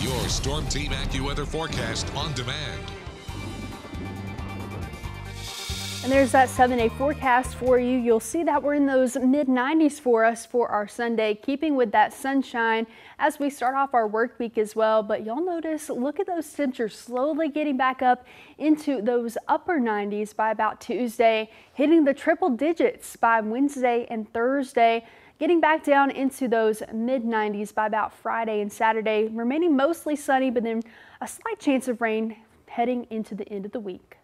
Your Storm Team AccuWeather forecast on demand. And there's that seven day forecast for you. You'll see that we're in those mid 90s for us for our Sunday, keeping with that sunshine as we start off our work week as well. But you'll notice, look at those temperatures slowly getting back up into those upper 90s by about Tuesday, hitting the triple digits by Wednesday and Thursday getting back down into those mid 90s by about Friday and Saturday, remaining mostly sunny, but then a slight chance of rain heading into the end of the week.